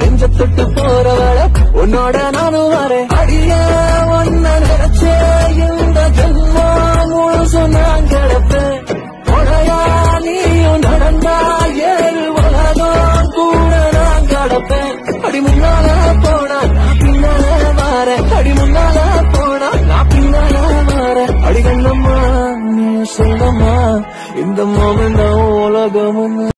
நெஞ்ச தொட்டு போறவள உன்னோட நானும் வரேன். அடிய ஒன்ன நினைச்சே இந்த ஜென்மா முழுசு நான் கிடப்பேன். உடையா நீயும் நடந்தா ஏழு உலகம் கூட நான் கிடப்பேன். அடி முன்னால போனா நான் பின்னால வாரேன். அடி முன்னால போனா நான் பின்னால வாரேன். அடி கண்ணம்மா நீ சொல்லம்மா இந்த மாமன் உலகமும்